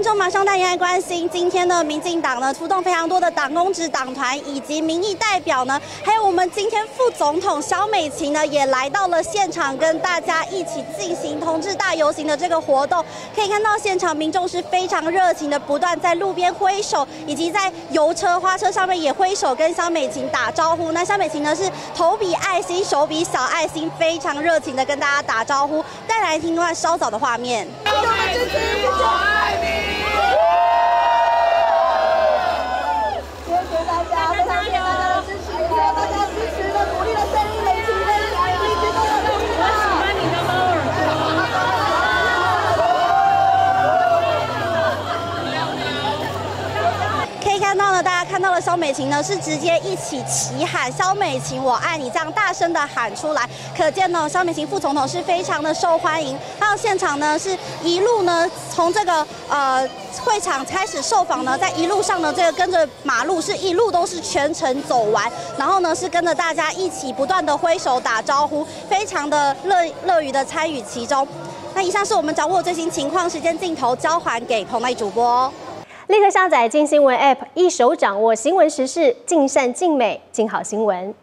观众马上带您来关心，今天呢，民进党呢出动非常多的党公职、党团以及民意代表呢，还有我们今天副总统萧美琴呢，也来到了现场，跟大家一起进行同志大游行的这个活动。可以看到现场民众是非常热情的，不断在路边挥手，以及在油车、花车上面也挥手跟萧美琴打招呼。那萧美琴呢是头比爱心，手比小爱心，非常热情的跟大家打招呼。再来听一段稍早的画面。看到呢，大家看到了肖美琴呢，是直接一起齐喊“肖美琴我爱你”这样大声的喊出来，可见呢，肖美琴副总统是非常的受欢迎。到现场呢，是一路呢从这个呃会场开始受访呢，在一路上呢，这个跟着马路是一路都是全程走完，然后呢是跟着大家一起不断的挥手打招呼，非常的乐乐于的参与其中。那以上是我们掌握最新情况，时间镜头交还给彭内主播。立刻下载金新闻 App，一手掌握新闻时事，尽善尽美，尽好新闻。